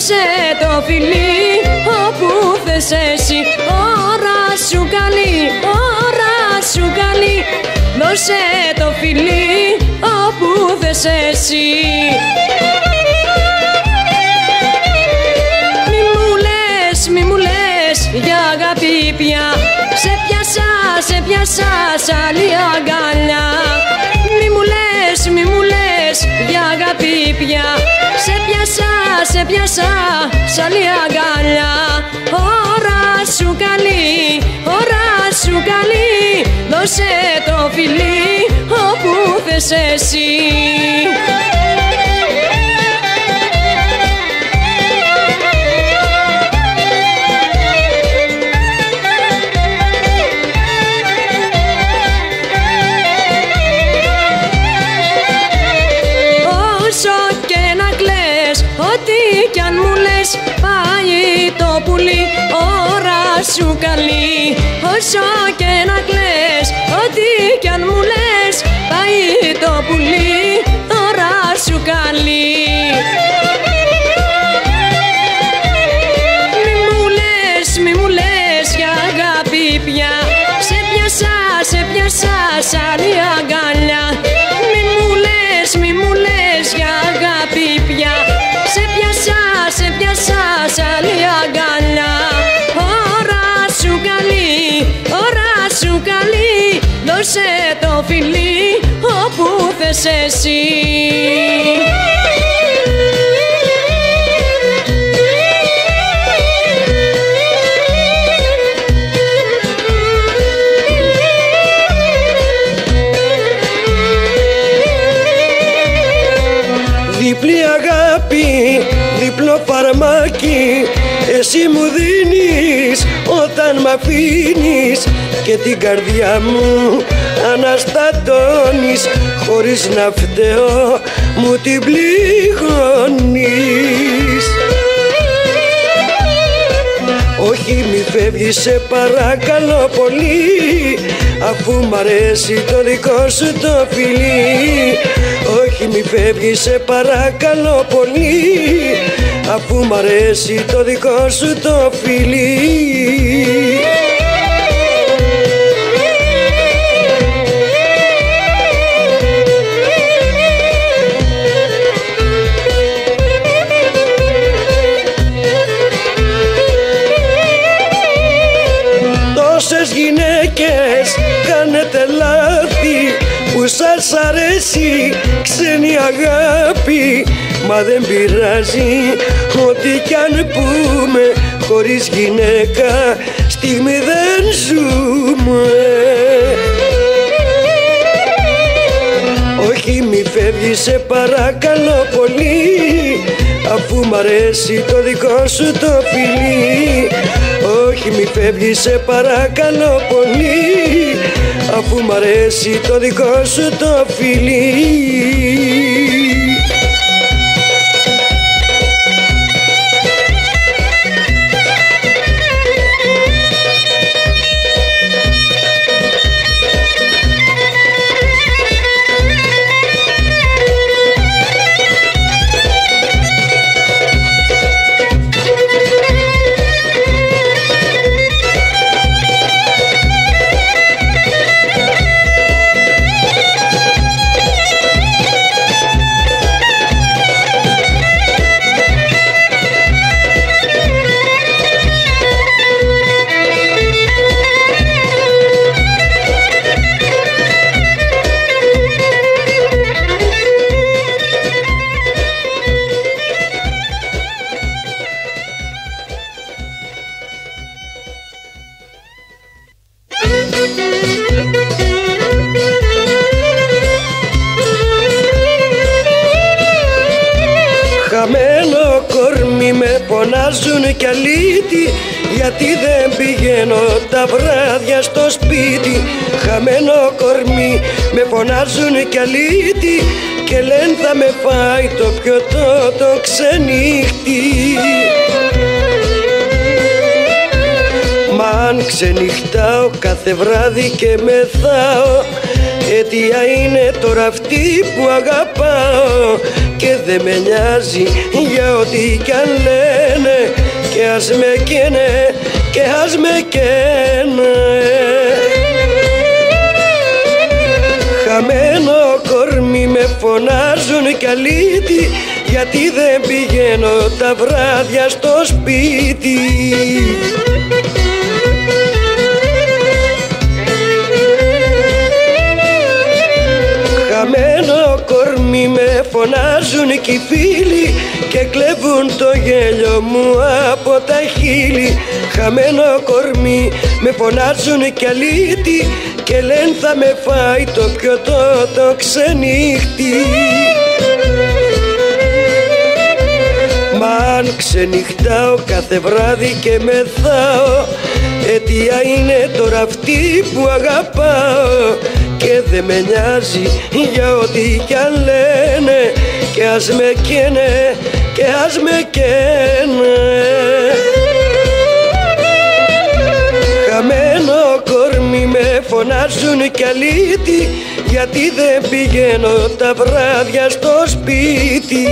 Δώσε το φιλί όπου θες εσύ. Ώρα σου καλή, ώρα σου καλή. Δώσε το φιλί όπου θες εσύ. Μη μου λες, μη μου λες για αγάπη πια. Σε πιάσα, σε πιάσα σ' άλλη αγκαλιά. Μη μου λες, μη μου λες για αγάπη πια. Σε πιάσα, σε πιάσα σ' άλλη αγκαλιά Ώρα σου καλή, ώρα σου καλή. Δώσε το φιλί όπου θες εσύ Όσο και να κλαις, ό,τι κι αν μου λες Πάει το πουλί, ώρα σου καλή Μη μου λες, μη μου λες για αγάπη πια. Σε πιάσα, σε πιάσα σ' άλλη αγκαλιά Δώσε το φιλί όπου θες εσύ αγάπη, διπλό φαρμάκι Εσύ μου δίνεις όταν μ' αφήνεις Και την καρδιά μου αναστατώνεις. Χωρίς να φταίω μου την πληγώνεις. Όχι μη φεύγεις σε παρακαλώ πολύ Αφού μ' αρέσει το δικό σου το φιλί Όχι μη φεύγεις σε παρακαλώ πολύ. Αφού μ' αρέσει το δικό σου το φιλί γυναίκες κάνετε λάθη που σας αρέσει ξένη αγάπη. Μα δεν πειράζει ό,τι κι αν πούμε χωρίς γυναίκα στιγμή δεν ζούμε. Όχι μη φεύγεις σε παρακαλώ πολύ Αφού μ' αρέσει το δικό σου το φιλί Όχι μη φεύγεις σε παρακαλώ πολύ. Αφού μ' αρέσει το δικό σου το φιλί φωνάζουν κι αλήτη Γιατί δεν πηγαίνω τα βράδια στο σπίτι. Χαμένο κορμί με φωνάζουν κι αλήτη Και λένε θα με φάει το πιωτό το ξενύχτη. Μα αν ξενυχτάω κάθε βράδυ και μεθάω Αιτία είναι τώρα αυτή που αγαπάω. Και δεν με νοιάζει για ό,τι κι αν λένε Και ας με καίνε και ας με καίνε. Χαμένο κορμί με φωνάζουν κι αλήτη Γιατί δεν πηγαίνω τα βράδια στο σπίτι κορμί με φωνάζουν κι οι φίλοι Και κλέβουν το γέλιο μου από τα χείλη. Χαμένο κορμί με φωνάζουν κι αλήτη Και λένε θα με φάει το πιωτό το ξενύχτη. Μα αν ξενυχτάω κάθε βράδυ και μεθάω Αιτία είναι τώρα αυτή που αγαπάω Και δεν με νοιάζει για ό,τι κι αν λένε. Και ας με καίνε και ας με καίνε. Χαμένο κορμί με φωνάζουν κι αλήτη Γιατί δεν πηγαίνω τα βράδια στο σπίτι